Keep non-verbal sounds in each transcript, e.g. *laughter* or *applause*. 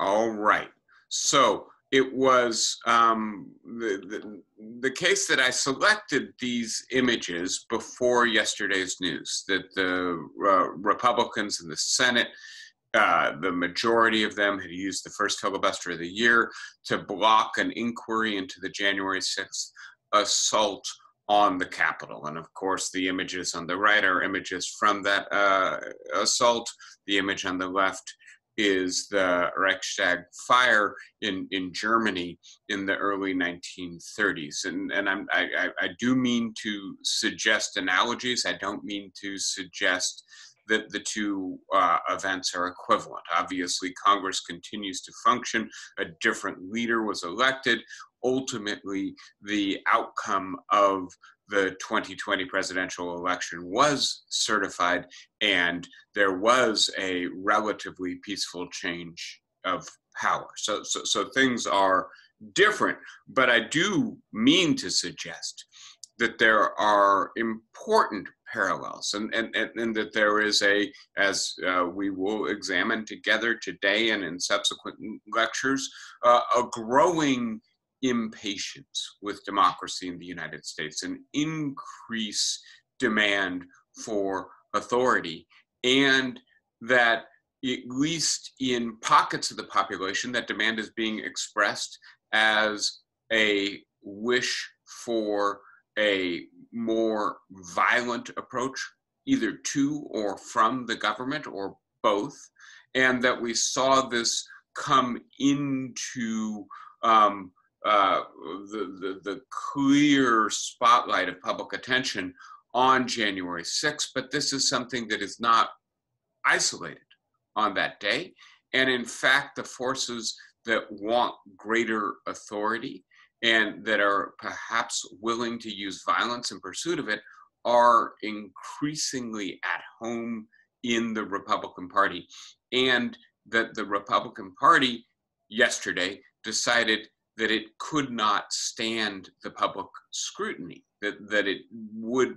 All right. So it was um, the, the, the case that I selected these images before yesterday's news that the uh, Republicans in the Senate, uh, the majority of them had used the first filibuster of the year to block an inquiry into the January 6th assault on the Capitol. And of course, the images on the right are images from that uh, assault. The image on the left is the Reichstag fire in, in Germany in the early 1930s. And, and I'm, I, I do mean to suggest analogies. I don't mean to suggest that the two uh, events are equivalent. Obviously, Congress continues to function. A different leader was elected. Ultimately, the outcome of the 2020 presidential election was certified and there was a relatively peaceful change of power. So, so, so things are different, but I do mean to suggest that there are important parallels and, and, and, and that there is a, as uh, we will examine together today and in subsequent lectures, uh, a growing impatience with democracy in the United States, an increase demand for authority, and that at least in pockets of the population, that demand is being expressed as a wish for a more violent approach, either to or from the government or both, and that we saw this come into um, uh, the, the, the clear spotlight of public attention on January 6th, but this is something that is not isolated on that day. And in fact, the forces that want greater authority and that are perhaps willing to use violence in pursuit of it are increasingly at home in the Republican Party. And that the Republican Party yesterday decided that it could not stand the public scrutiny, that, that it would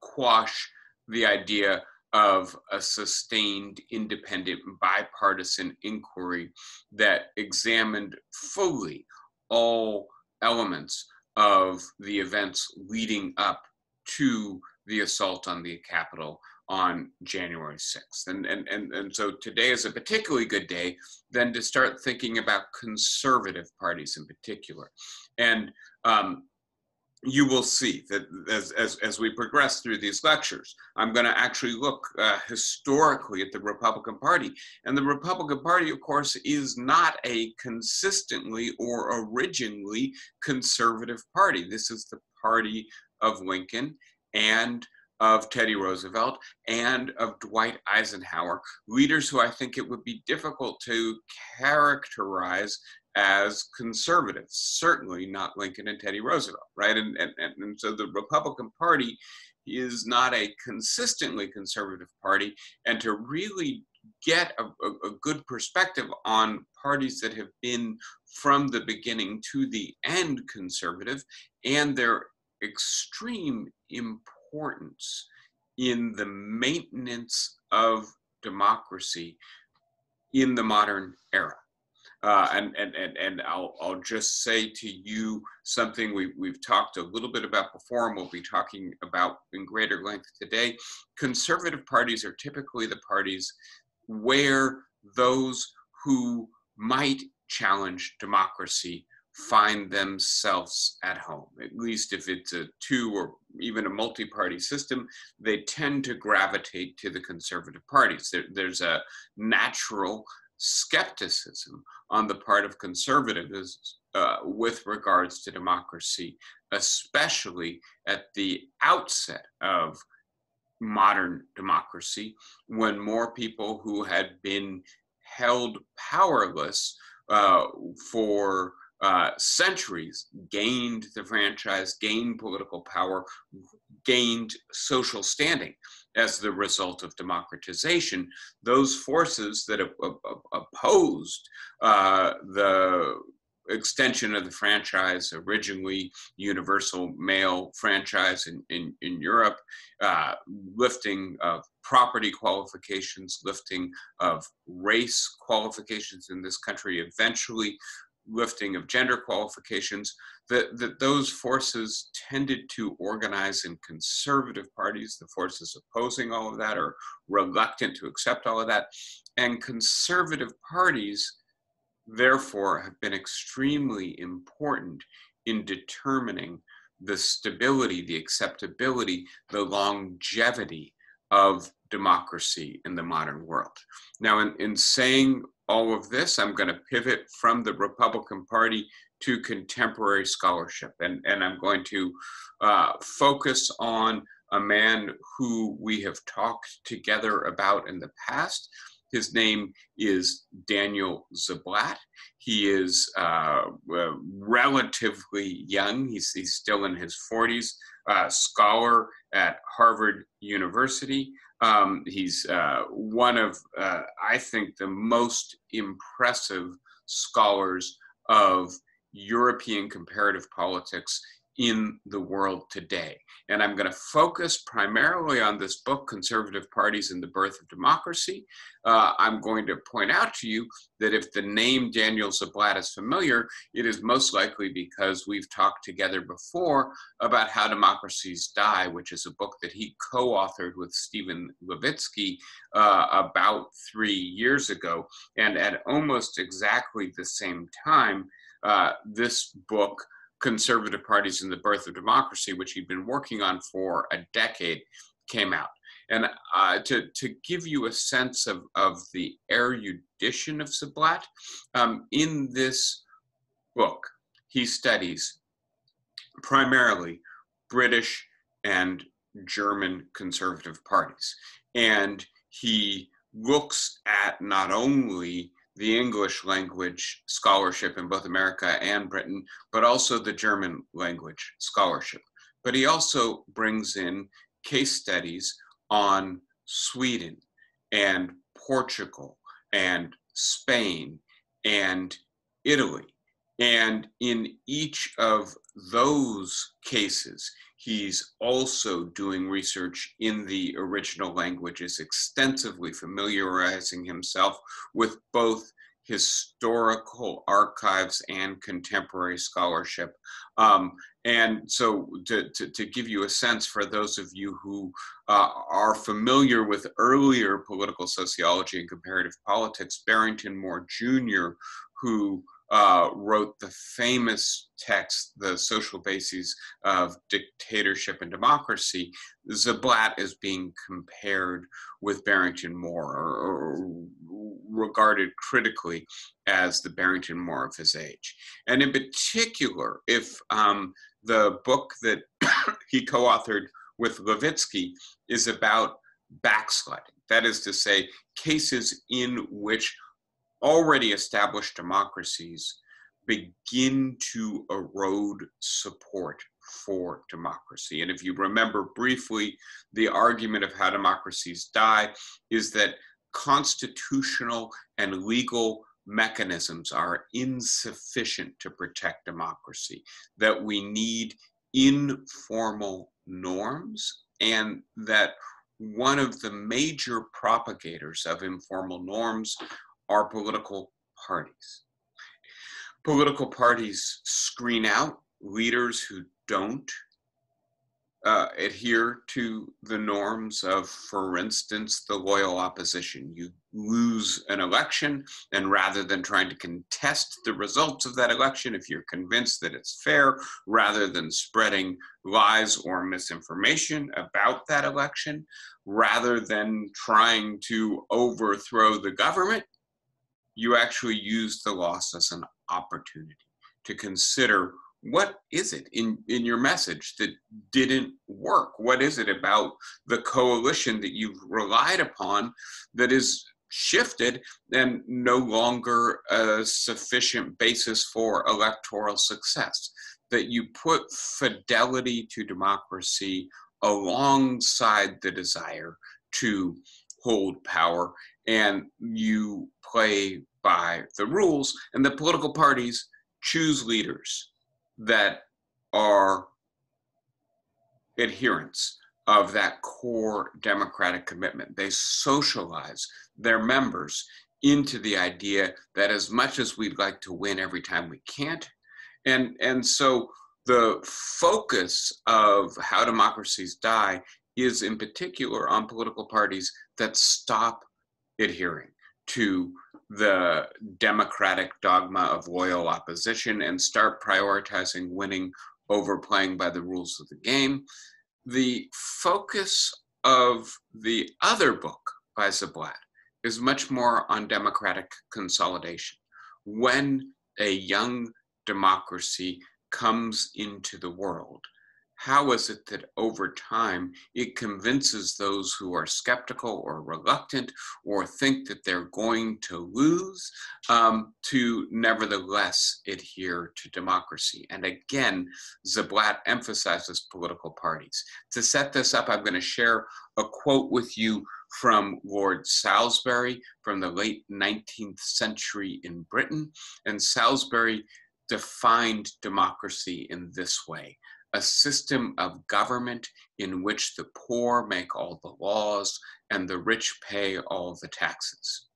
quash the idea of a sustained, independent, bipartisan inquiry that examined fully all elements of the events leading up to the assault on the Capitol on January 6th. And, and, and, and so today is a particularly good day then to start thinking about conservative parties in particular. And um, you will see that as, as, as we progress through these lectures, I'm going to actually look uh, historically at the Republican Party. And the Republican Party, of course, is not a consistently or originally conservative party. This is the party of Lincoln and of Teddy Roosevelt and of Dwight Eisenhower, leaders who I think it would be difficult to characterize as conservatives, certainly not Lincoln and Teddy Roosevelt, right? And, and, and so the Republican Party is not a consistently conservative party. And to really get a, a, a good perspective on parties that have been from the beginning to the end conservative and their extreme importance importance in the maintenance of democracy in the modern era. Uh, and, and, and, and I'll, I'll just say to you something we, we've talked a little bit about before and we'll be talking about in greater length today. Conservative parties are typically the parties where those who might challenge democracy find themselves at home. At least if it's a two or even a multi party system, they tend to gravitate to the conservative parties. There, there's a natural skepticism on the part of conservatives uh, with regards to democracy, especially at the outset of modern democracy, when more people who had been held powerless uh, for uh, centuries gained the franchise, gained political power, gained social standing as the result of democratization. Those forces that op- op- opposed uh, the extension of the franchise, originally universal male franchise in, in, in Europe, uh, lifting of property qualifications, lifting of race qualifications in this country, eventually lifting of gender qualifications, that, that those forces tended to organize in conservative parties. The forces opposing all of that are reluctant to accept all of that. And conservative parties therefore have been extremely important in determining the stability, the acceptability, the longevity of democracy in the modern world. Now, in, in saying all of this, I'm going to pivot from the Republican Party to contemporary scholarship. And, and I'm going to uh, focus on a man who we have talked together about in the past, his name is Daniel Ziblatt. He is uh, uh, relatively young. He's, he's still in his 40s, uh, scholar at Harvard University. Um, he's uh, one of, uh, I think, the most impressive scholars of European comparative politics in the world today. And I'm going to focus primarily on this book, Conservative Parties and the Birth of Democracy. Uh, I'm going to point out to you that if the name Daniel Ziblatt is familiar, it is most likely because we've talked together before about How Democracies Die, which is a book that he co authored with Steven Levitsky uh, about three years ago. And at almost exactly the same time, uh, this book conservative parties in the birth of democracy, which he'd been working on for a decade, came out. And uh, to, to give you a sense of, of the erudition of Ziblatt, um, in this book, he studies primarily British and German conservative parties. And he looks at not only the English language scholarship in both America and Britain, but also the German language scholarship. But he also brings in case studies on Sweden and Portugal and Spain and Italy. And in each of those cases, he's also doing research in the original languages, extensively familiarizing himself with both historical archives and contemporary scholarship. Um, and so, to, to, to, give you a sense for those of you who uh, are familiar with earlier political sociology and comparative politics, Barrington Moore Jr., who uh, wrote the famous text, The Social Bases of Dictatorship and Democracy, Ziblatt is being compared with Barrington Moore or, or, regarded critically as the Barrington Moore of his age. And in particular, if um, the book that *coughs* he co authored with Levitsky is about backsliding, that is to say, cases in which already established democracies begin to erode support for democracy. And if you remember briefly, the argument of how democracies die is that constitutional and legal mechanisms are insufficient to protect democracy, that we need informal norms, and that one of the major propagators of informal norms are political parties. Political parties screen out leaders who don't uh, adhere to the norms of, for instance, the loyal opposition. You lose an election, and rather than trying to contest the results of that election, if you're convinced that it's fair, rather than spreading lies or misinformation about that election, rather than trying to overthrow the government, you actually use the loss as an opportunity to consider what is it in, in your message that didn't work? What is it about the coalition that you've relied upon that is shifted and no longer a sufficient basis for electoral success? That you put fidelity to democracy alongside the desire to hold power and you play by the rules, and the political parties choose leaders that are adherents of that core democratic commitment. They socialize their members into the idea that as much as we'd like to win every time we can't, and and so the focus of how democracies die is in particular on political parties that stop adhering to the democratic dogma of loyal opposition and start prioritizing winning over playing by the rules of the game. The focus of the other book by Ziblatt is much more on democratic consolidation. When a young democracy comes into the world, how is it that over time it convinces those who are skeptical or reluctant or think that they're going to lose um, to nevertheless adhere to democracy? And again, Ziblatt emphasizes political parties. To set this up, I'm going to share a quote with you from Lord Salisbury from the late 19th century in Britain. And Salisbury defined democracy in this way a system of government in which the poor make all the laws and the rich pay all the taxes.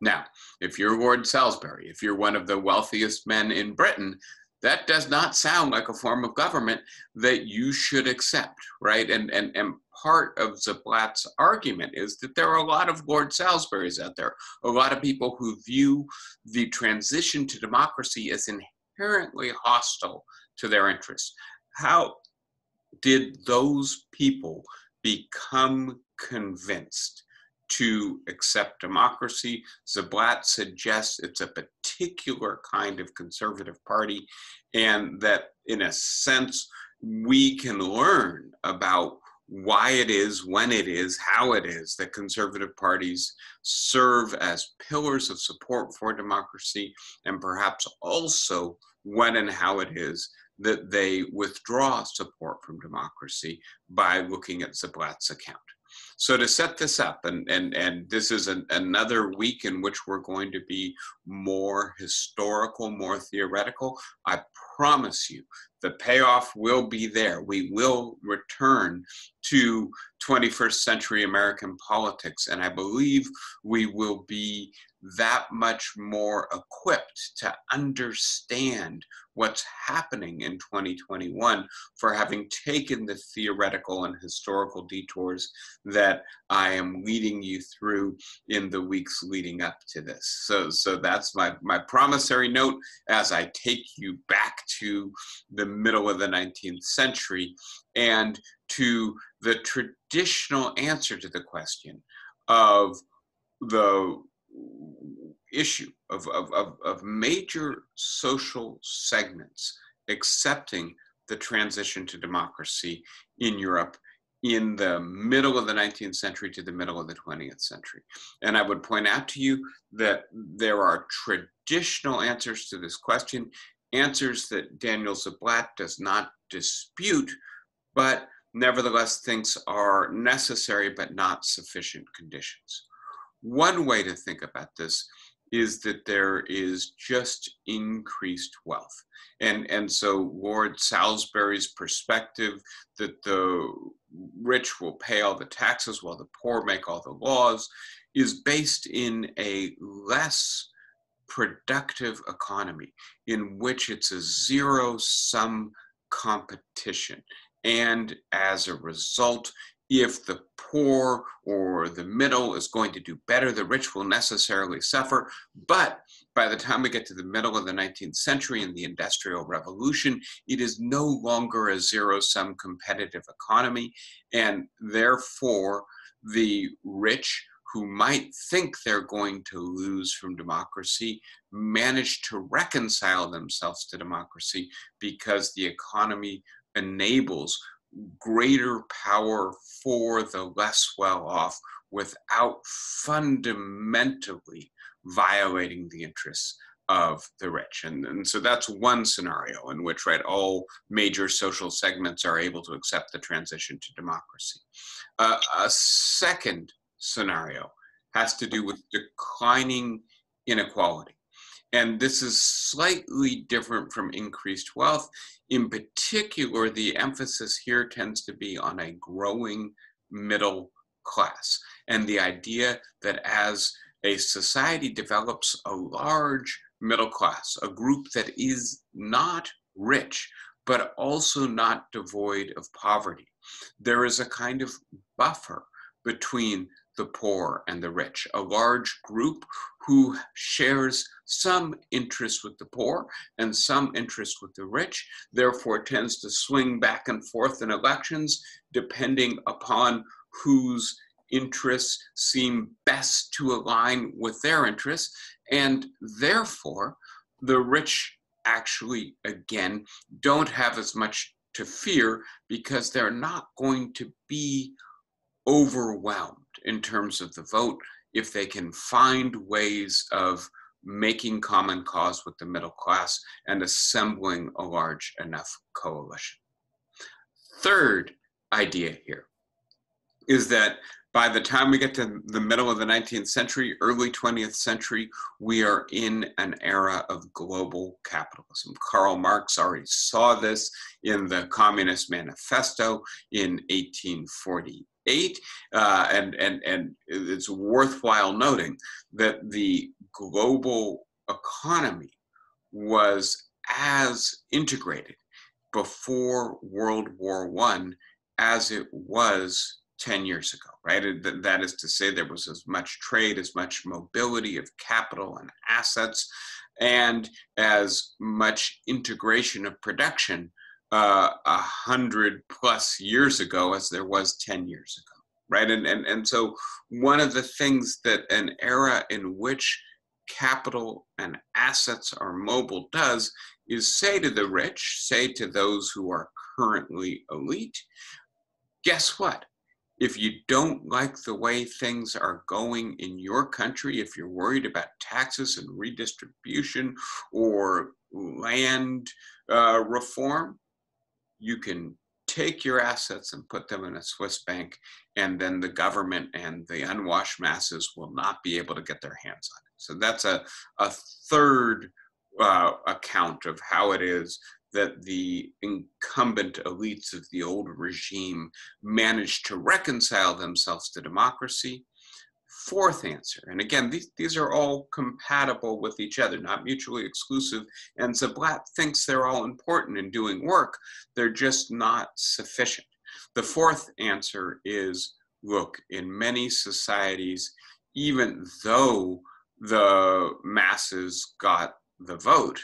Now, if you're Lord Salisbury, if you're one of the wealthiest men in Britain, that does not sound like a form of government that you should accept, right? And, and, and part of Ziblatt's argument is that there are a lot of Lord Salisburys out there, a lot of people who view the transition to democracy as inherently hostile to their interests how did those people become convinced to accept democracy? Ziblatt suggests it's a particular kind of conservative party, and that in a sense, we can learn about why it is, when it is, how it is that conservative parties serve as pillars of support for democracy, and perhaps also when and how it is that they withdraw support from democracy by looking at Ziblatt's account. So to set this up, and and and this is an, another week in which we're going to be more historical, more theoretical. I promise you, the payoff will be there. We will return to 21st century American politics, and I believe we will be that much more equipped to understand what's happening in 2021 for having taken the theoretical and historical detours that I am leading you through in the weeks leading up to this. So, so that's my, my promissory note as I take you back to the middle of the 19th century and to the traditional answer to the question of the issue of, of, of, of major social segments accepting the transition to democracy in Europe in the middle of the 19th century to the middle of the 20th century. And I would point out to you that there are traditional answers to this question, answers that Daniel Ziblatt does not dispute, but nevertheless thinks are necessary but not sufficient conditions. One way to think about this is that there is just increased wealth. And, and so Lord Salisbury's perspective that the rich will pay all the taxes while the poor make all the laws is based in a less productive economy in which it's a zero sum competition. And as a result, if the poor or the middle is going to do better, the rich will necessarily suffer. But by the time we get to the middle of the 19th century and the Industrial Revolution, it is no longer a zero sum competitive economy. And therefore, the rich who might think they're going to lose from democracy manage to reconcile themselves to democracy because the economy enables greater power for the less well off without fundamentally violating the interests of the rich. And, and so that's one scenario in which, right, all major social segments are able to accept the transition to democracy. Uh, a second scenario has to do with declining inequality. And this is slightly different from increased wealth. In particular, the emphasis here tends to be on a growing middle class and the idea that as a society develops a large middle class, a group that is not rich, but also not devoid of poverty, there is a kind of buffer between the poor and the rich, a large group who shares some interest with the poor and some interest with the rich, therefore tends to swing back and forth in elections depending upon whose interests seem best to align with their interests. And therefore, the rich actually, again, don't have as much to fear because they're not going to be overwhelmed in terms of the vote if they can find ways of making common cause with the middle class and assembling a large enough coalition. Third idea here is that by the time we get to the middle of the 19th century, early 20th century, we are in an era of global capitalism. Karl Marx already saw this in the Communist Manifesto in 1848. Uh, and, and, and it's worthwhile noting that the global economy was as integrated before World War I as it was 10 years ago, right? That is to say, there was as much trade, as much mobility of capital and assets, and as much integration of production uh, a hundred plus years ago as there was 10 years ago, right? And, and, and so, one of the things that an era in which capital and assets are mobile does is say to the rich, say to those who are currently elite, guess what? if you don't like the way things are going in your country, if you're worried about taxes and redistribution or land uh, reform, you can take your assets and put them in a Swiss bank, and then the government and the unwashed masses will not be able to get their hands on it. So that's a, a third uh, account of how it is that the incumbent elites of the old regime managed to reconcile themselves to democracy. Fourth answer, and again, these, these are all compatible with each other, not mutually exclusive. And Ziblatt thinks they're all important in doing work, they're just not sufficient. The fourth answer is look, in many societies, even though the masses got the vote,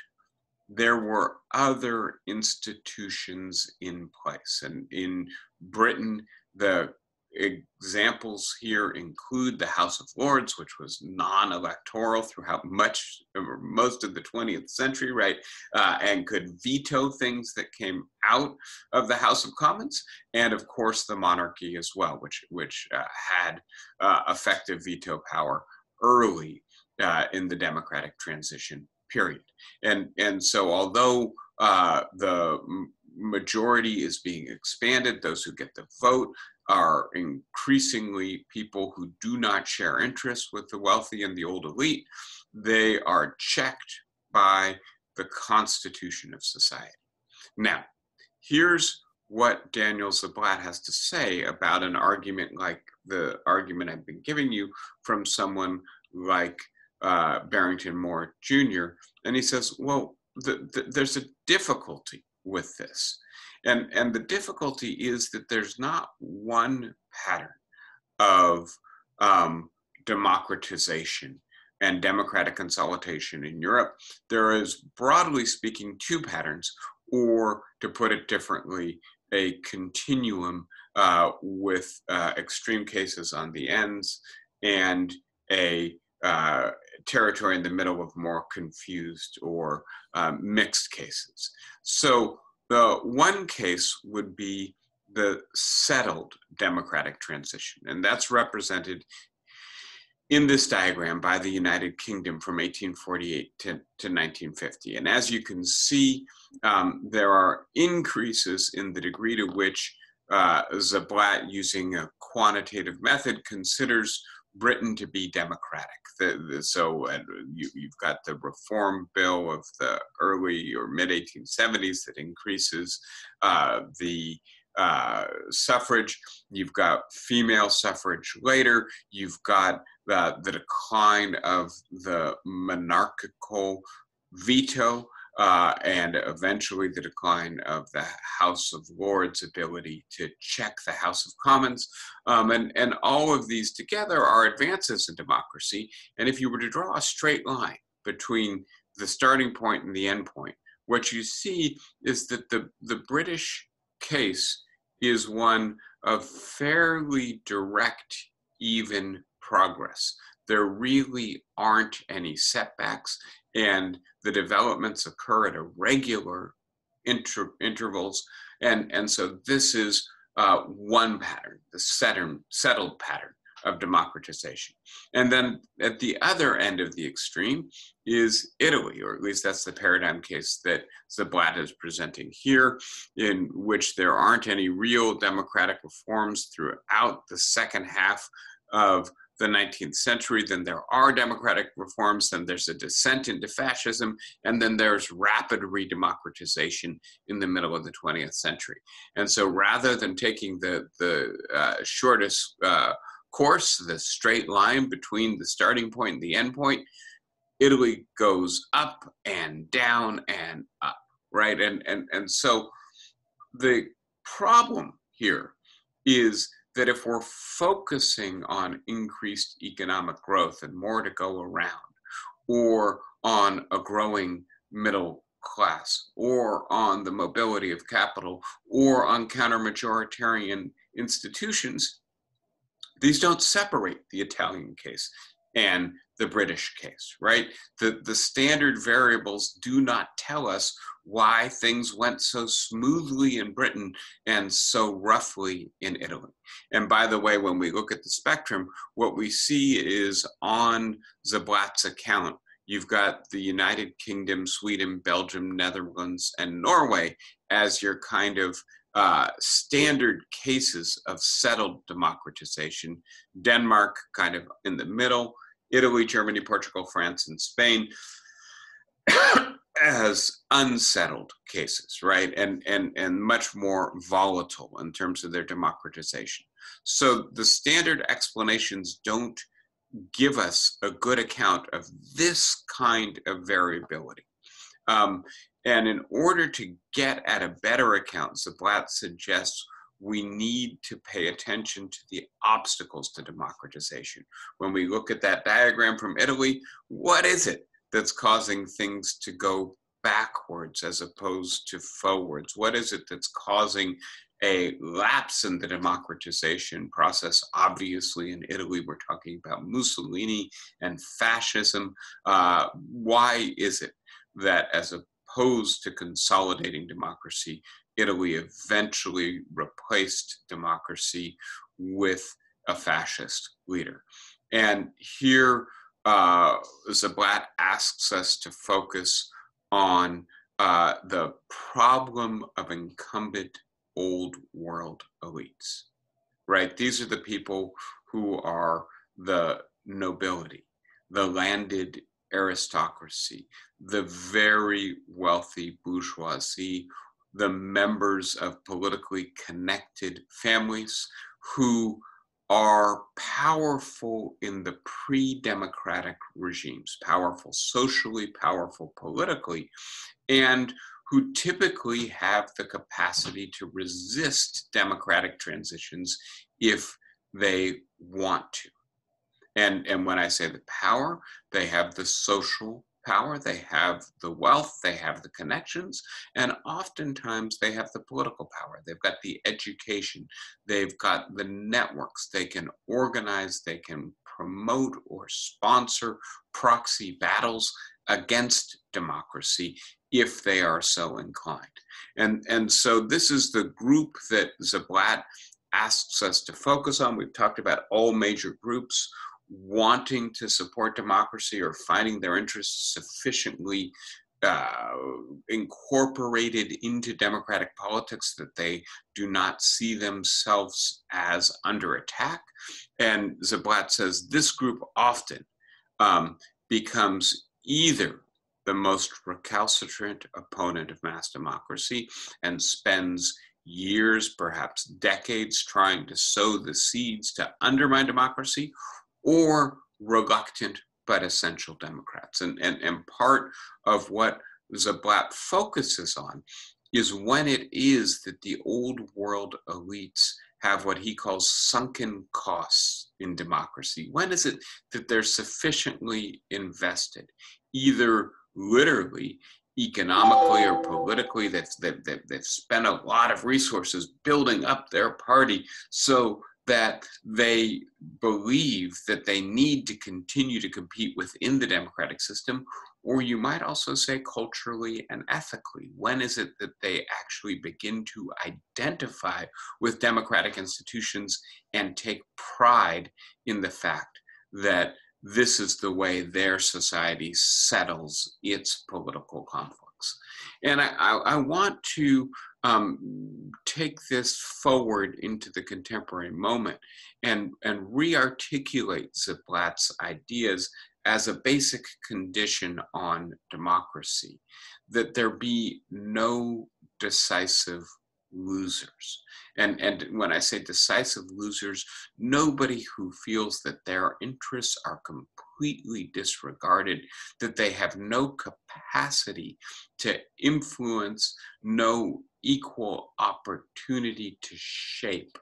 there were other institutions in place. And in Britain, the examples here include the House of Lords, which was non-electoral throughout much most of the 20th century, right, uh, and could veto things that came out of the House of Commons, and of course the monarchy as well, which which uh, had uh, effective veto power early uh, in the democratic transition period. And, and so although uh, the majority is being expanded, those who get the vote are increasingly people who do not share interests with the wealthy and the old elite. They are checked by the constitution of society. Now, here's what Daniel Ziblatt has to say about an argument like the argument I've been giving you from someone like uh, Barrington Moore Jr. And he says, well, the, the, there's a difficulty with this. And, and the difficulty is that there's not one pattern of um, democratization and democratic consolidation in Europe. There is, broadly speaking, two patterns, or to put it differently, a continuum uh, with uh, extreme cases on the ends and a uh, territory in the middle of more confused or um, mixed cases. So the one case would be the settled democratic transition, and that's represented in this diagram by the United Kingdom from 1848 to, to 1950. And as you can see, um, there are increases in the degree to which uh, Ziblatt, using a quantitative method, considers Britain to be democratic. The, the, so uh, you, have got the reform bill of the early or mid 1870s that increases uh, the uh, suffrage. You've got female suffrage later. You've got the, the decline of the monarchical veto uh, and eventually the decline of the House of Lords' ability to check the House of Commons. Um, and, and all of these together are advances in democracy. And if you were to draw a straight line between the starting point and the end point, what you see is that the, the British case is one of fairly direct, even progress. There really aren't any setbacks and the developments occur at irregular inter- intervals. And, and so this is uh, one pattern, the settled, settled pattern of democratization. And then at the other end of the extreme is Italy, or at least that's the paradigm case that Ziblatt is presenting here, in which there aren't any real democratic reforms throughout the second half of the 19th century, then there are democratic reforms, then there's a descent into fascism, and then there's rapid redemocratization in the middle of the 20th century. And so rather than taking the, the uh, shortest uh, course, the straight line between the starting point and the end point, Italy goes up and down and up, right? And, and, and so the problem here is that if we're focusing on increased economic growth and more to go around, or on a growing middle class, or on the mobility of capital, or on counter majoritarian institutions, these don't separate the Italian case and the British case, right? The, the standard variables do not tell us why things went so smoothly in Britain and so roughly in Italy. And by the way, when we look at the spectrum, what we see is on Ziblatt's account, you've got the United Kingdom, Sweden, Belgium, Netherlands, and Norway as your kind of uh, standard cases of settled democratization. Denmark kind of in the middle, Italy, Germany, Portugal, France, and Spain *coughs* as unsettled cases, right? And, and, and much more volatile in terms of their democratization. So the standard explanations don't give us a good account of this kind of variability. Um, and in order to get at a better account, Ziblatt suggests we need to pay attention to the obstacles to democratization. When we look at that diagram from Italy, what is it that's causing things to go backwards as opposed to forwards? What is it that's causing a lapse in the democratization process? Obviously, in Italy, we're talking about Mussolini and fascism. Uh, why is it that as opposed to consolidating democracy, Italy eventually replaced democracy with a fascist leader. And here, uh, Ziblatt asks us to focus on uh, the problem of incumbent old world elites, right? These are the people who are the nobility, the landed aristocracy, the very wealthy bourgeoisie the members of politically connected families who are powerful in the pre democratic regimes, powerful socially, powerful politically, and who typically have the capacity to resist democratic transitions if they want to. And, and when I say the power, they have the social power, they have the wealth, they have the connections, and oftentimes they have the political power. They've got the education, they've got the networks, they can organize, they can promote or sponsor proxy battles against democracy if they are so inclined. And, and so this is the group that Ziblatt asks us to focus on. We've talked about all major groups wanting to support democracy or finding their interests sufficiently uh, incorporated into democratic politics, that they do not see themselves as under attack. And Ziblatt says this group often um, becomes either the most recalcitrant opponent of mass democracy and spends years, perhaps decades, trying to sow the seeds to undermine democracy, or reluctant but essential Democrats. And, and, and part of what Ziblatt focuses on is when it is that the old world elites have what he calls sunken costs in democracy. When is it that they're sufficiently invested, either literally, economically, or politically, they've, they've, they've spent a lot of resources building up their party so that they believe that they need to continue to compete within the democratic system, or you might also say culturally and ethically. When is it that they actually begin to identify with democratic institutions and take pride in the fact that this is the way their society settles its political conflicts? And I, I, I want to um, take this forward into the contemporary moment and, and re-articulate Ziblatt's ideas as a basic condition on democracy, that there be no decisive losers. And, and when I say decisive losers, nobody who feels that their interests are completely disregarded, that they have no capacity to influence, no equal opportunity to shape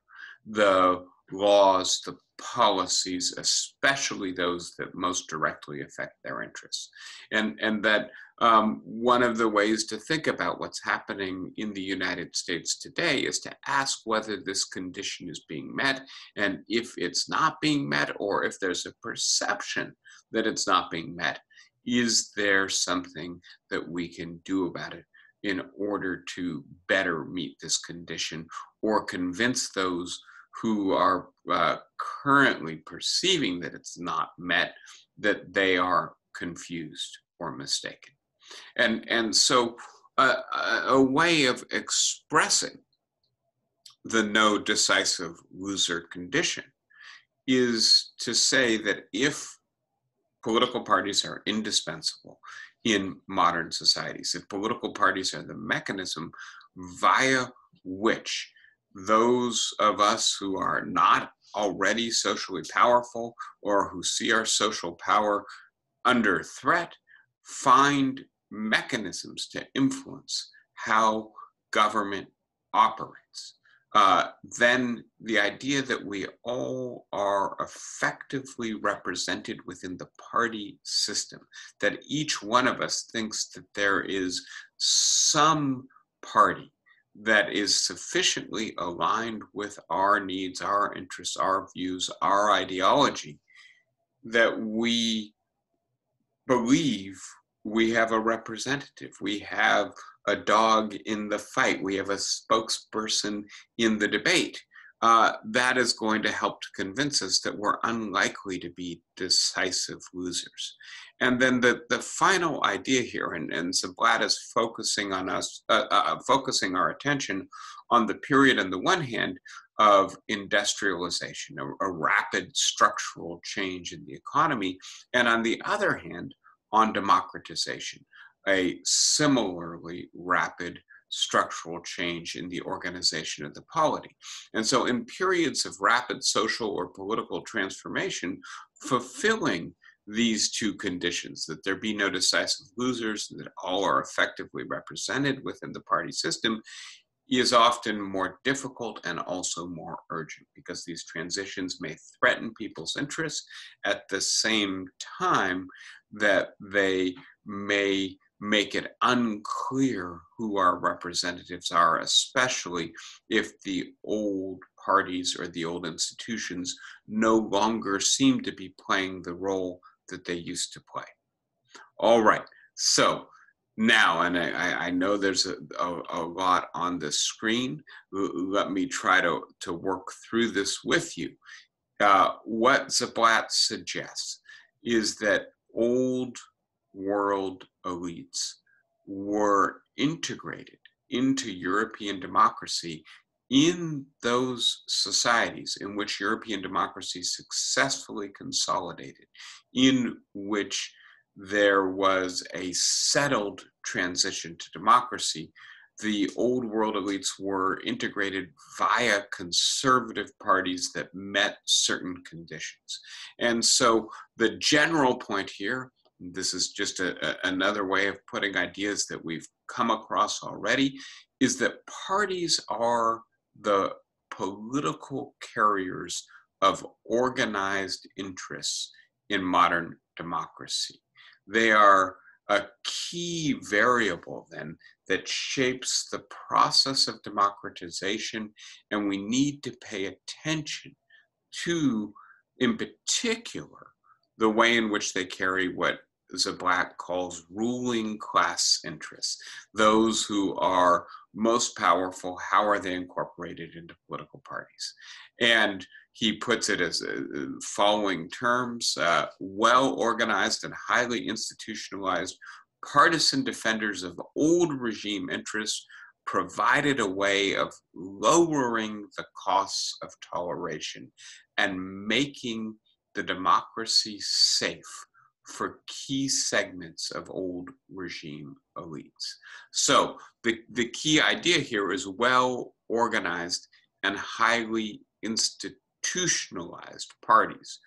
the laws, the policies, especially those that most directly affect their interests. And, and that um, one of the ways to think about what's happening in the United States today is to ask whether this condition is being met, and if it's not being met, or if there's a perception that it's not being met, is there something that we can do about it in order to better meet this condition or convince those who are uh, currently perceiving that it's not met that they are confused or mistaken. And and so uh, a way of expressing the no decisive loser condition is to say that if political parties are indispensable in modern societies. If political parties are the mechanism via which those of us who are not already socially powerful or who see our social power under threat find mechanisms to influence how government operates uh, then the idea that we all are effectively represented within the party system, that each one of us thinks that there is some party that is sufficiently aligned with our needs, our interests, our views, our ideology, that we believe we have a representative. We have a dog in the fight. We have a spokesperson in the debate. Uh, that is going to help to convince us that we're unlikely to be decisive losers. And then the, the final idea here, and, and Ziblatt is focusing on us, uh, uh, focusing our attention on the period on the one hand of industrialization, a, a rapid structural change in the economy, and on the other hand, on democratization, a similarly rapid structural change in the organization of the polity. And so, in periods of rapid social or political transformation, fulfilling these two conditions that there be no decisive losers, that all are effectively represented within the party system is often more difficult and also more urgent because these transitions may threaten people's interests at the same time that they may make it unclear who our representatives are, especially if the old parties or the old institutions no longer seem to be playing the role that they used to play. All right, so now, and I, I know there's a, a, a, lot on the screen. Let me try to, to work through this with you. Uh, what Ziblatt suggests is that old world elites were integrated into European democracy in those societies in which European democracy successfully consolidated, in which there was a settled transition to democracy, the old world elites were integrated via conservative parties that met certain conditions. And so the general point here, this is just a, a, another way of putting ideas that we've come across already, is that parties are the political carriers of organized interests in modern democracy. They are a key variable then that shapes the process of democratization, and we need to pay attention to, in particular, the way in which they carry what Ziblatt calls ruling class interests, those who are most powerful, how are they incorporated into political parties? And he puts it as uh, following terms uh, well organized and highly institutionalized partisan defenders of old regime interests provided a way of lowering the costs of toleration and making the democracy safe for key segments of old regime elites. So the, the key idea here is well organized and highly institutionalized parties.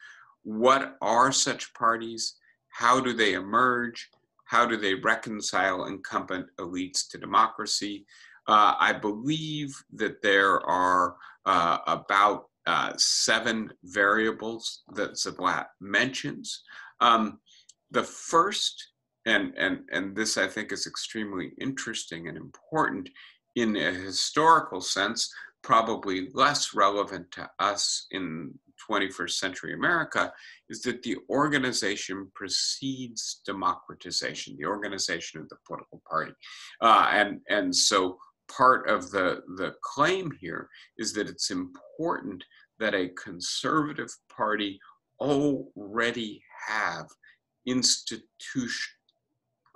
What are such parties? How do they emerge? How do they reconcile incumbent elites to democracy? Uh, I believe that there are uh, about uh, seven variables that Ziblatt mentions. Um, the first, and, and, and this I think is extremely interesting and important in a historical sense, probably less relevant to us in 21st century America, is that the organization precedes democratization, the organization of the political party. Uh, and, and so part of the, the claim here is that it's important that a conservative party already have institution,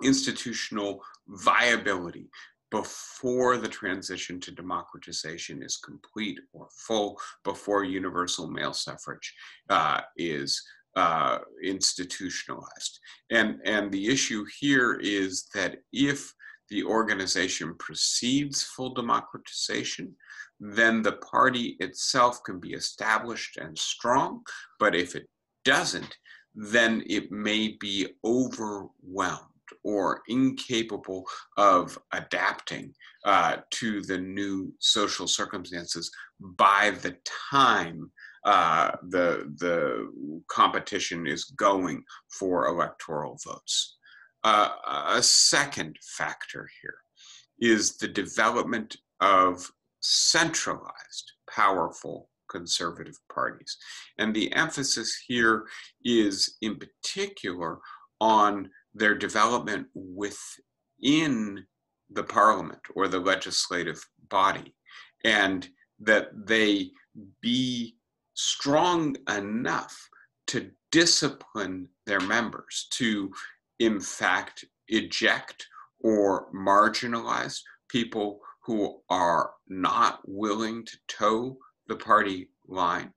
institutional viability before the transition to democratization is complete or full, before universal male suffrage uh, is uh, institutionalized. And, and the issue here is that if the organization precedes full democratization, then the party itself can be established and strong. But if it doesn't, then it may be overwhelmed or incapable of adapting uh, to the new social circumstances by the time uh, the, the competition is going for electoral votes. Uh, a second factor here is the development of centralized, powerful conservative parties. And the emphasis here is in particular on their development within the parliament or the legislative body, and that they be strong enough to discipline their members, to in fact eject or marginalize people who are not willing to toe the party line.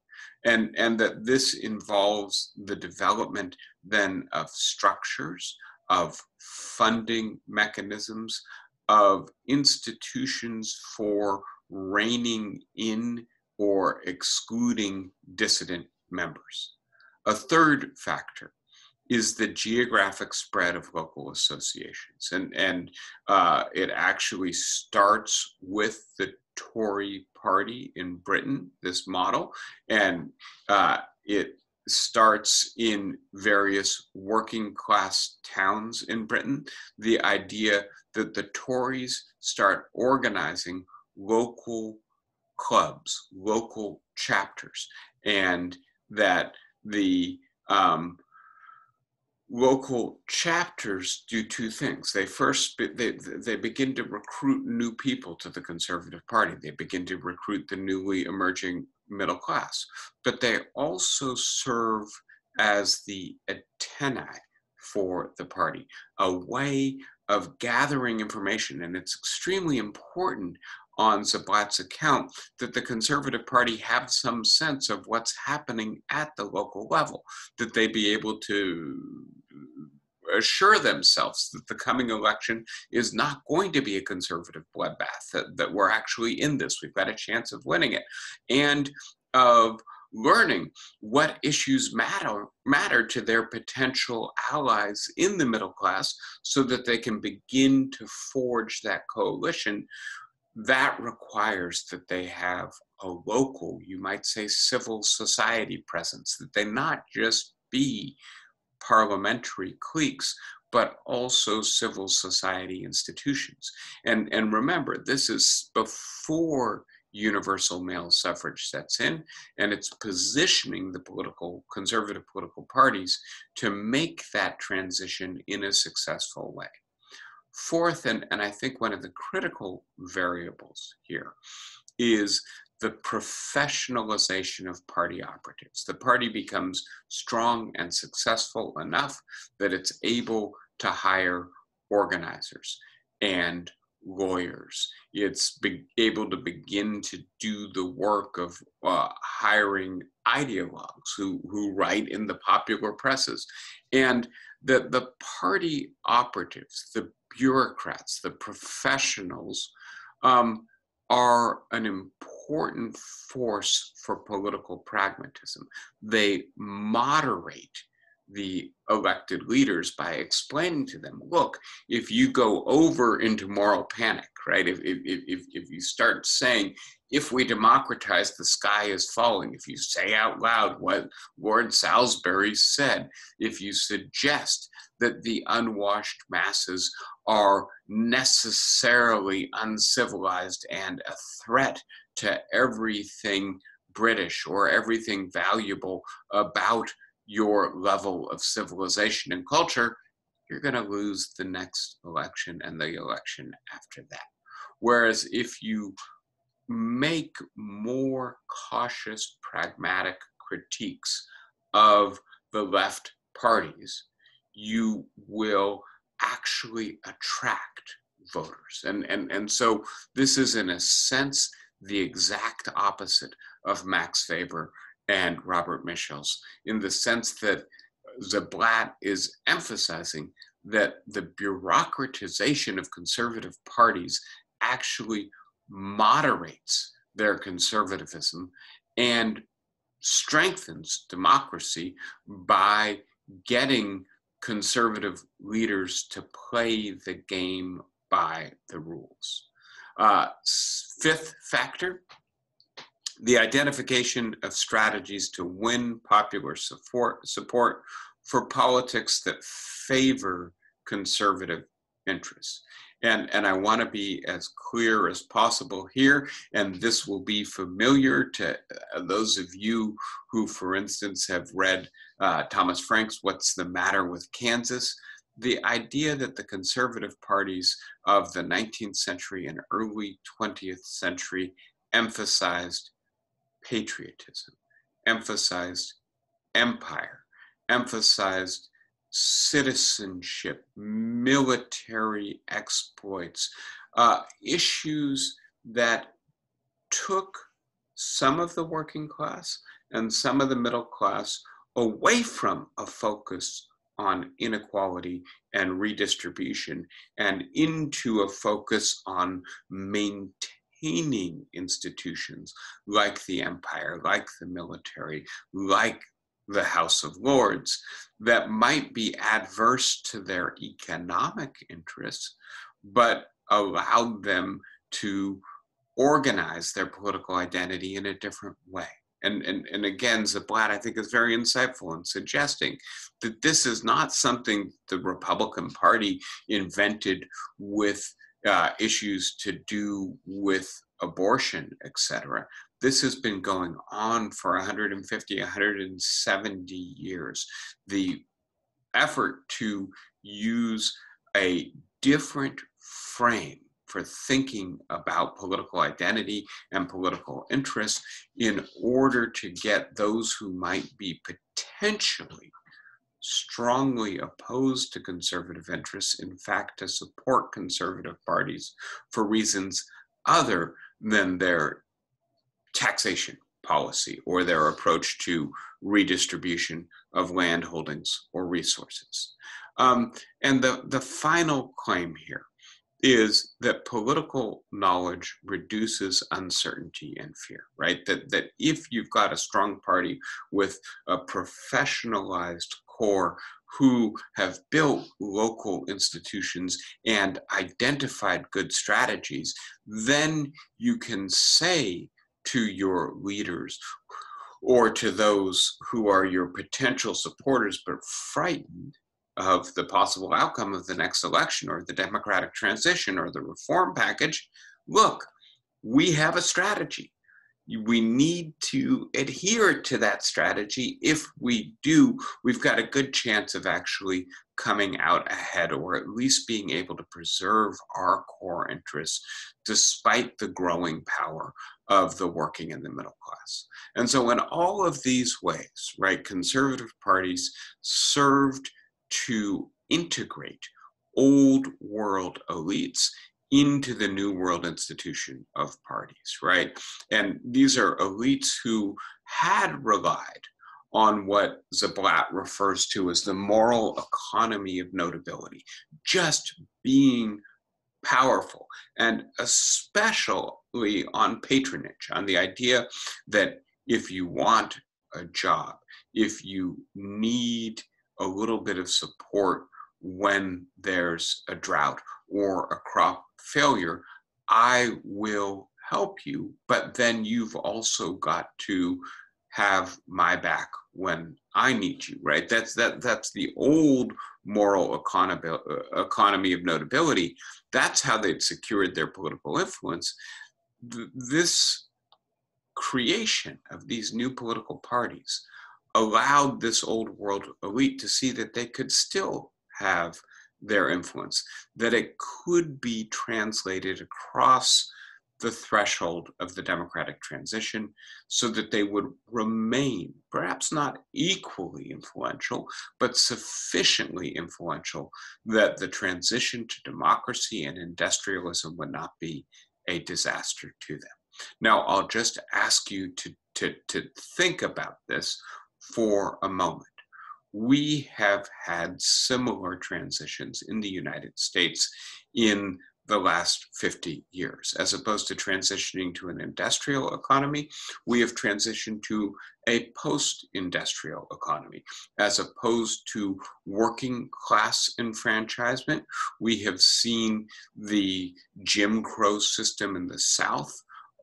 And and that this involves the development then of structures of funding mechanisms of institutions for reining in or excluding dissident members. A third factor is the geographic spread of local associations. And and uh, it actually starts with the Tory party in Britain, this model, and uh, it starts in various working class towns in Britain. The idea that the Tories start organizing local clubs, local chapters, and that the um, local chapters do two things. They first they they begin to recruit new people to the Conservative Party. They begin to recruit the newly emerging middle class, but they also serve as the antennae for the party, a way of gathering information. And it's extremely important on Ziblatt's account that the Conservative Party have some sense of what's happening at the local level, that they be able to assure themselves that the coming election is not going to be a conservative bloodbath, that, that we're actually in this, we've got a chance of winning it, and of learning what issues matter matter to their potential allies in the middle class so that they can begin to forge that coalition. That requires that they have a local you might say civil society presence that they not just be parliamentary cliques but also civil society institutions and and remember this is before universal male suffrage sets in, and it's positioning the political, conservative political parties to make that transition in a successful way. Fourth, and, and I think one of the critical variables here is the professionalization of party operatives. The party becomes strong and successful enough that it's able to hire organizers and lawyers. It's able to begin to do the work of uh, hiring ideologues who, who write in the popular presses. And the, the party operatives, the bureaucrats, the professionals um, are an important force for political pragmatism. They moderate the elected leaders by explaining to them look if you go over into moral panic right if, if, if, if you start saying if we democratize the sky is falling if you say out loud what lord salisbury said if you suggest that the unwashed masses are necessarily uncivilized and a threat to everything british or everything valuable about your level of civilization and culture, you're going to lose the next election and the election after that. Whereas if you make more cautious, pragmatic critiques of the left parties, you will actually attract voters. And, and, and so this is, in a sense, the exact opposite of Max Weber and Robert Michels in the sense that Ziblatt is emphasizing that the bureaucratization of conservative parties actually moderates their conservatism and strengthens democracy by getting conservative leaders to play the game by the rules. Uh, fifth factor the identification of strategies to win popular support, support for politics that favor conservative interests. And, and I want to be as clear as possible here, and this will be familiar to uh, those of you who, for instance, have read uh, Thomas Frank's What's the Matter with Kansas? The idea that the conservative parties of the 19th century and early 20th century emphasized patriotism, emphasized empire, emphasized citizenship, military exploits, uh, issues that took some of the working class and some of the middle class away from a focus on inequality and redistribution and into a focus on maintaining maintaining institutions like the empire, like the military, like the House of Lords that might be adverse to their economic interests, but allowed them to organize their political identity in a different way. And, and, and again, Ziblatt, I think, is very insightful in suggesting that this is not something the Republican Party invented with uh, issues to do with abortion, etc. This has been going on for 150, 170 years. The effort to use a different frame for thinking about political identity and political interest in order to get those who might be potentially strongly opposed to conservative interests, in fact, to support conservative parties for reasons other than their taxation policy or their approach to redistribution of land holdings or resources. Um, and the, the final claim here is that political knowledge reduces uncertainty and fear, right? That, that if you've got a strong party with a professionalized core who have built local institutions and identified good strategies, then you can say to your leaders or to those who are your potential supporters but frightened of the possible outcome of the next election or the democratic transition or the reform package look we have a strategy we need to adhere to that strategy. If we do, we've got a good chance of actually coming out ahead or at least being able to preserve our core interests despite the growing power of the working and the middle class. And so, in all of these ways, right, conservative parties served to integrate old world elites into the new world institution of parties, right? And these are elites who had relied on what Ziblatt refers to as the moral economy of notability, just being powerful, and especially on patronage, on the idea that if you want a job, if you need a little bit of support when there's a drought or a crop failure, I will help you, but then you've also got to have my back when I need you, right? That's that that's the old moral economy economy of notability. That's how they'd secured their political influence. This creation of these new political parties allowed this old world elite to see that they could still have their influence, that it could be translated across the threshold of the democratic transition so that they would remain, perhaps not equally influential, but sufficiently influential that the transition to democracy and industrialism would not be a disaster to them. Now, I'll just ask you to, to, to think about this for a moment we have had similar transitions in the United States in the last 50 years. As opposed to transitioning to an industrial economy, we have transitioned to a post industrial economy. As opposed to working class enfranchisement, we have seen the Jim Crow system in the South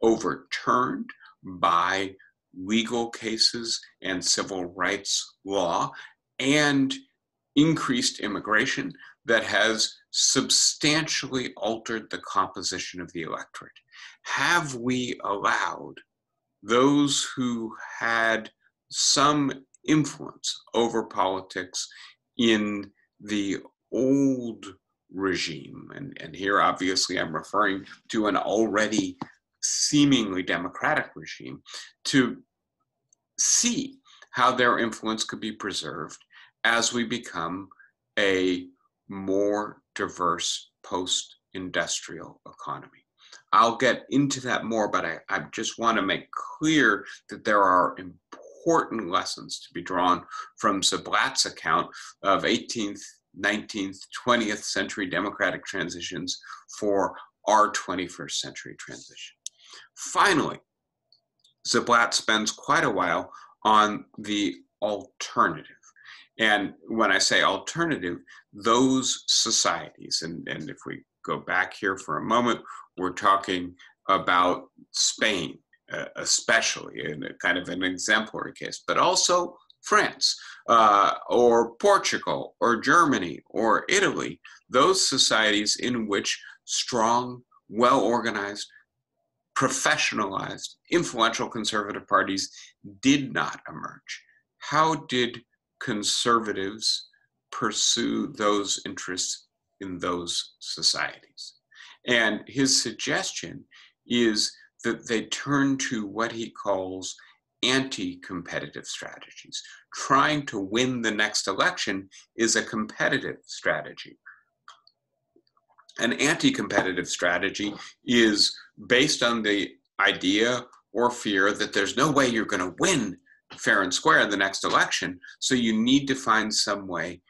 overturned by legal cases and civil rights law and increased immigration that has substantially altered the composition of the electorate? Have we allowed those who had some influence over politics in the old regime, and, and here obviously I'm referring to an already seemingly democratic regime, to see how their influence could be preserved as we become a more diverse post industrial economy. I'll get into that more, but I, I just want to make clear that there are important lessons to be drawn from Ziblatt's account of 18th, 19th, 20th century democratic transitions for our 21st century transition. Finally, Ziblatt spends quite a while on the alternative and when I say alternative, those societies, and, and if we go back here for a moment, we're talking about Spain, uh, especially in a kind of an exemplary case, but also France uh, or Portugal or Germany or Italy, those societies in which strong, well organized, professionalized, influential conservative parties did not emerge. How did conservatives pursue those interests in those societies. And his suggestion is that they turn to what he calls anti competitive strategies. Trying to win the next election is a competitive strategy. An anti competitive strategy is based on the idea or fear that there's no way you're going to win fair and square the next election. So you need to find some way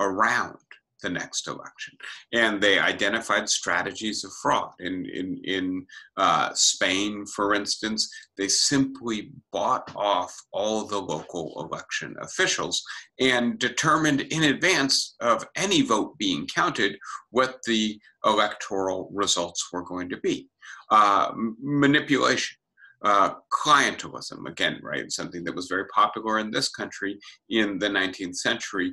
around the next election. And they identified strategies of fraud. In, in, in uh, Spain, for instance, they simply bought off all the local election officials and determined in advance of any vote being counted what the electoral results were going to be. Uh, manipulation uh, clientelism, again, right? Something that was very popular in this country in the 19th century,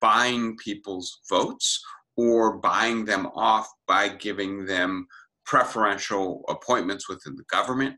buying people's votes or buying them off by giving them preferential appointments within the government,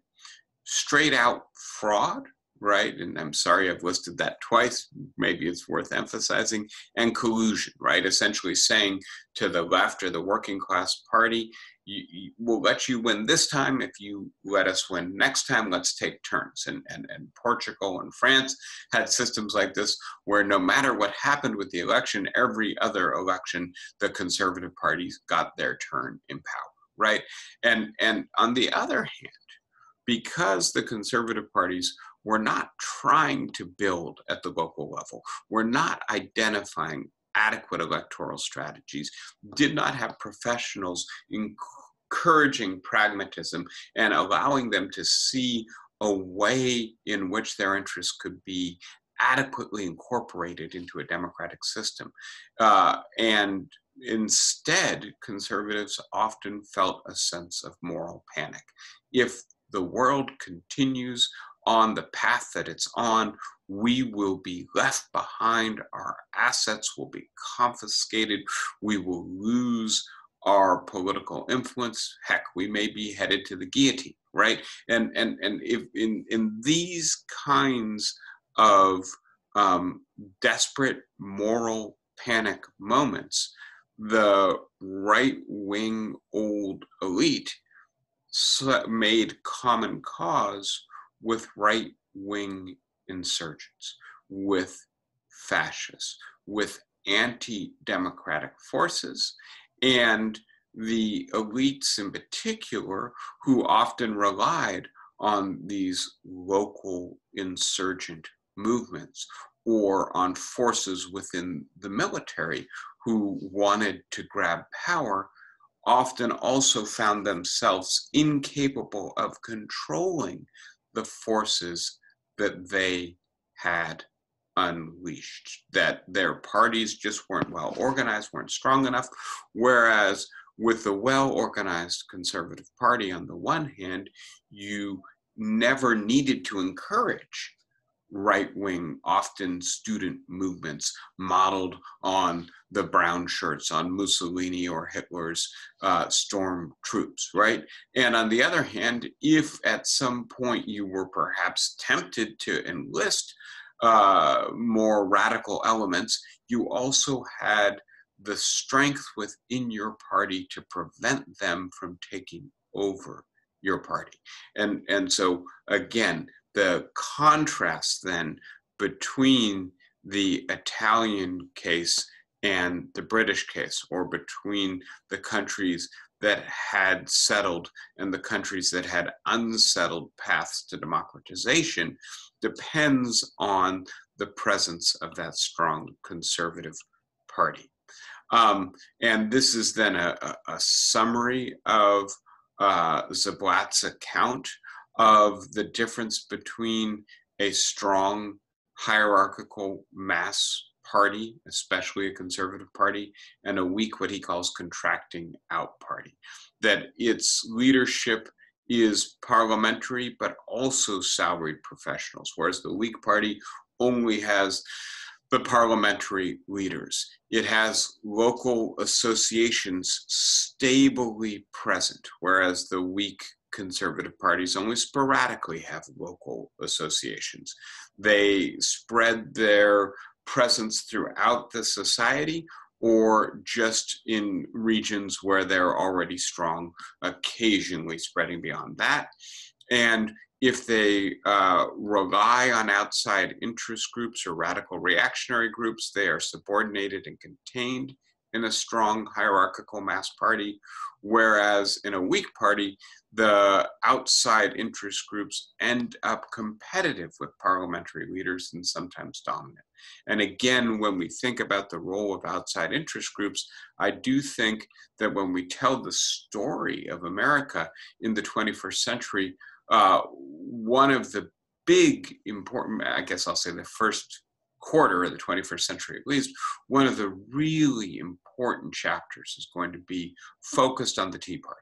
straight out fraud, right? And I'm sorry I've listed that twice. Maybe it's worth emphasizing. And collusion, right? Essentially saying to the left or the working class party, you, you, we'll let you win this time if you let us win next time let's take turns and, and, and portugal and france had systems like this where no matter what happened with the election every other election the conservative parties got their turn in power right and and on the other hand because the conservative parties were not trying to build at the local level. We're not identifying adequate electoral strategies, did not have professionals encouraging pragmatism and allowing them to see a way in which their interests could be adequately incorporated into a democratic system. Uh, and instead, conservatives often felt a sense of moral panic. If the world continues on the path that it's on, we will be left behind. Our assets will be confiscated. We will lose our political influence. Heck, we may be headed to the guillotine, right? And and and if in in these kinds of um, desperate moral panic moments, the right wing old elite made common cause with right wing insurgents, with fascists, with anti democratic forces, and the elites in particular, who often relied on these local insurgent movements or on forces within the military who wanted to grab power often also found themselves incapable of controlling the forces that they had unleashed, that their parties just weren't well organized, weren't strong enough. Whereas with the well organized Conservative Party, on the one hand, you never needed to encourage right wing, often student movements modeled on the brown shirts, on Mussolini or Hitler's uh, storm troops, right? And on the other hand, if at some point you were perhaps tempted to enlist uh, more radical elements, you also had the strength within your party to prevent them from taking over your party. And, and so, again, the contrast then between the Italian case and the British case, or between the countries that had settled and the countries that had unsettled paths to democratization, depends on the presence of that strong conservative party. Um, and this is then a, a, a summary of uh, account of the difference between a strong hierarchical mass party, especially a conservative party, and a weak, what he calls contracting out party. That its leadership is parliamentary, but also salaried professionals, whereas the weak party only has the parliamentary leaders. It has local associations stably present, whereas the weak conservative parties only sporadically have local associations. They spread their presence throughout the society or just in regions where they're already strong, occasionally spreading beyond that. And if they uh, rely on outside interest groups or radical reactionary groups, they are subordinated and contained in a strong hierarchical mass party. Whereas in a weak party, the outside interest groups end up competitive with parliamentary leaders and sometimes dominant. And again, when we think about the role of outside interest groups, I do think that when we tell the story of America in the 21st century, uh, one of the big important, I guess I'll say the first quarter of the 21st century at least, one of the really important chapters is going to be focused on the Tea Party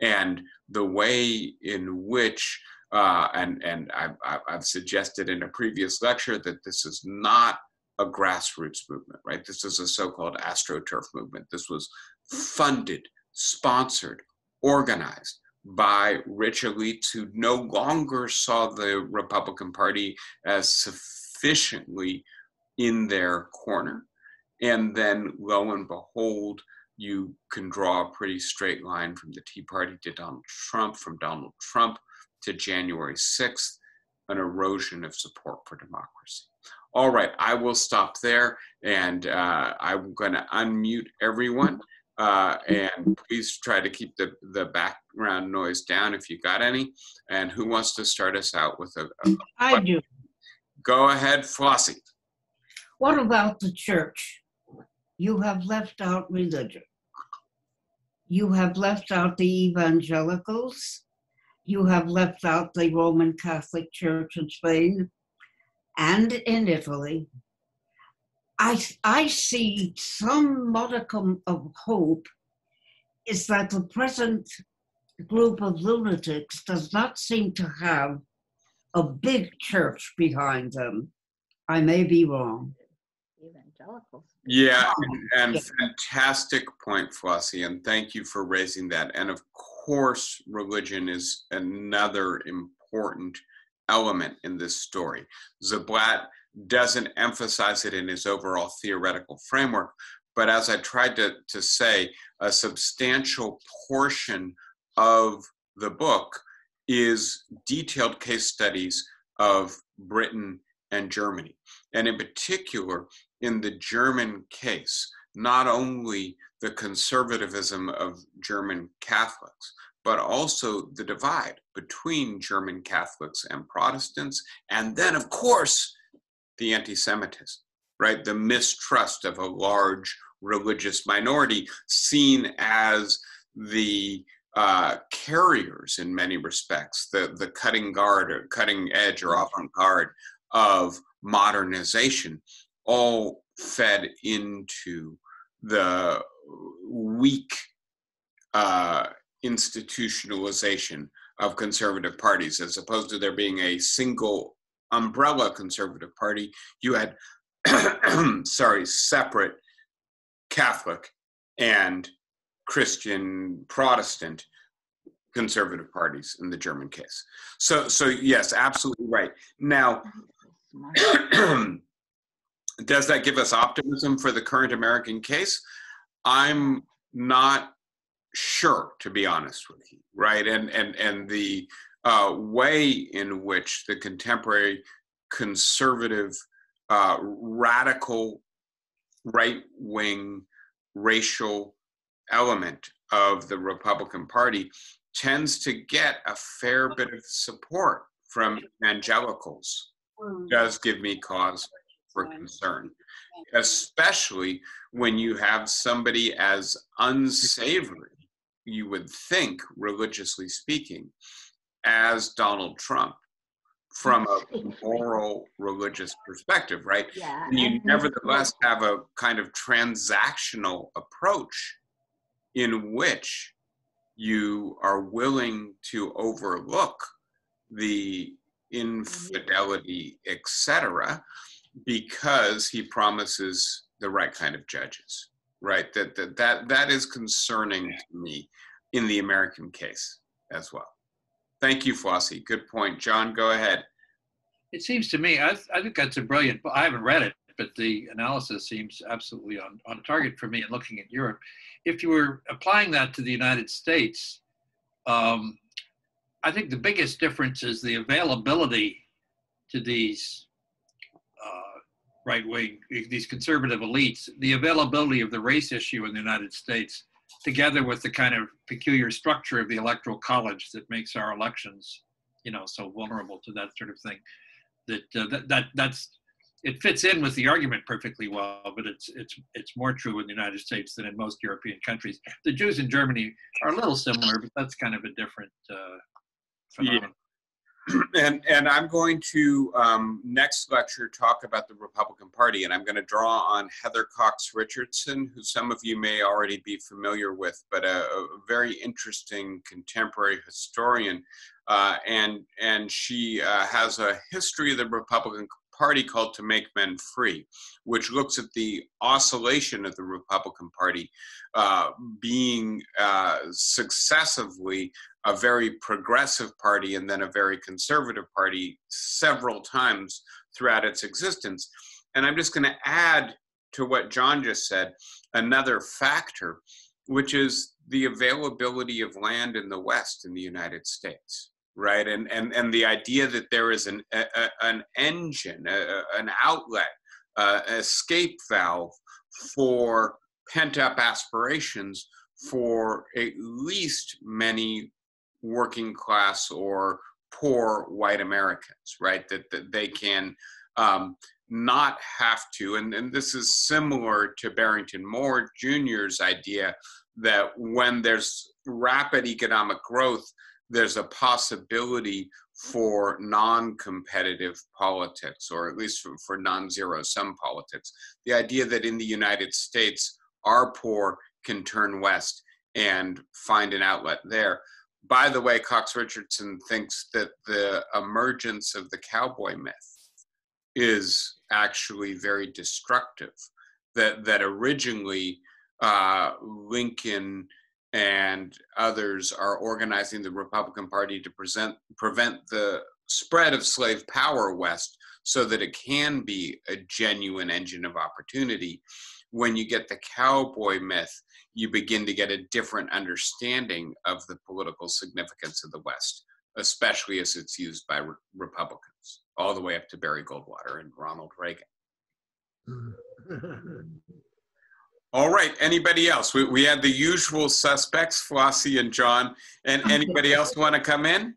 and the way in which, uh, and, and I've, I've suggested in a previous lecture that this is not a grassroots movement, right? This is a so-called astroturf movement. This was funded, sponsored, organized by rich elites who no longer saw the Republican Party as sufficiently in their corner. And then lo and behold, you can draw a pretty straight line from the Tea Party to Donald Trump, from Donald Trump to January 6th, an erosion of support for democracy. All right, I will stop there and uh, I'm going to unmute everyone. Uh, and please try to keep the, the background noise down if you got any. And who wants to start us out with a? a I do. Go ahead, Flossie. What about the church? You have left out religion. You have left out the evangelicals. You have left out the Roman Catholic Church in Spain and in Italy. I, I see some modicum of hope is that the present group of lunatics does not seem to have a big church behind them. I may be wrong. Evangelicals. Yeah, um, and, and fantastic point, Flossie, and thank you for raising that. And of course, religion is another important element in this story. Ziblatt doesn't emphasize it in his overall theoretical framework, but as I tried to, to say, a substantial portion of the book is detailed case studies of Britain and Germany. And in particular, in the German case, not only the conservatism of German Catholics, but also the divide between German Catholics and Protestants, and then, of course, the anti Semitism, right? The mistrust of a large religious minority seen as the uh, carriers in many respects, the, the cutting guard or cutting edge or avant garde of modernization, all fed into the weak uh, institutionalization of conservative parties, as opposed to there being a single umbrella conservative party. You had, *clears throat* sorry, separate Catholic and Christian Protestant conservative parties in the German case. So, so yes, absolutely right. Now, *clears throat* does that give us optimism for the current American case? I'm not sure, to be honest with you, right? And and and the uh, way in which the contemporary conservative, uh, radical, right wing, racial element of the Republican Party tends to get a fair bit of support from evangelicals does give me cause for concern, especially when you have somebody as unsavory, you would think, religiously speaking, as Donald Trump from a moral religious perspective, right? Yeah. And you nevertheless have a kind of transactional approach in which you are willing to overlook the infidelity, etc., because he promises the right kind of judges. Right. That that that that is concerning to me in the American case as well. Thank you, Flossie. Good point. John, go ahead. It seems to me, I, I think that's a brilliant, I haven't read it, but the analysis seems absolutely on, on target for me in looking at Europe. If you were applying that to the United States, um, I think the biggest difference is the availability to these uh, right wing, these conservative elites, the availability of the race issue in the United States, together with the kind of peculiar structure of the electoral college that makes our elections, you know, so vulnerable to that sort of thing. That uh, that, that that's it fits in with the argument perfectly well, but it's it's it's more true in the United States than in most European countries. The Jews in Germany are a little similar, but that's kind of a different uh, phenomenon. *clears throat* and and I'm going to um, next lecture talk about the Republican Party, and I'm going to draw on Heather Cox Richardson, who some of you may already be familiar with, but a, a very interesting contemporary historian, uh, and and she uh, has a history of the Republican Party called "To Make Men Free," which looks at the oscillation of the Republican Party uh, being uh, successively a very progressive party and then a very conservative party several times throughout its existence. And I'm just going to add to what John just said another factor, which is the availability of land in the West in the United States. Right, and and and the idea that there is an a, an engine, a, an outlet, uh, escape valve for pent up aspirations for at least many working class or poor white Americans, right? That, that they can um, not have to, and, and this is similar to Barrington Moore Jr.'s idea that when there's rapid economic growth, there's a possibility for non-competitive politics, or at least for, for non-zero sum politics. The idea that in the United States, our poor can turn west and find an outlet there by the way, Cox Richardson thinks that the emergence of the cowboy myth is actually very destructive. That that originally uh, Lincoln and others are organizing the Republican Party to present prevent the spread of slave power west, so that it can be a genuine engine of opportunity. When you get the cowboy myth, you begin to get a different understanding of the political significance of the West, especially as it's used by re- Republicans, all the way up to Barry Goldwater and Ronald Reagan. *laughs* all right, anybody else? We, we had the usual suspects, Flossie and John. And *laughs* anybody else want to come in?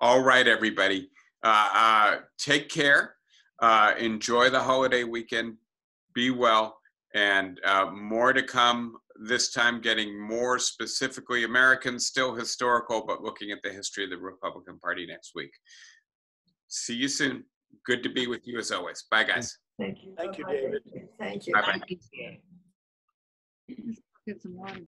All right, everybody. Uh, uh, take care. Uh, enjoy the holiday weekend be well, and uh, more to come. This time, getting more specifically American, still historical, but looking at the history of the Republican Party next week. See you soon. Good to be with you as always. Bye, guys. Thank you. Thank you, David. Thank you. Bye-bye. Get some water.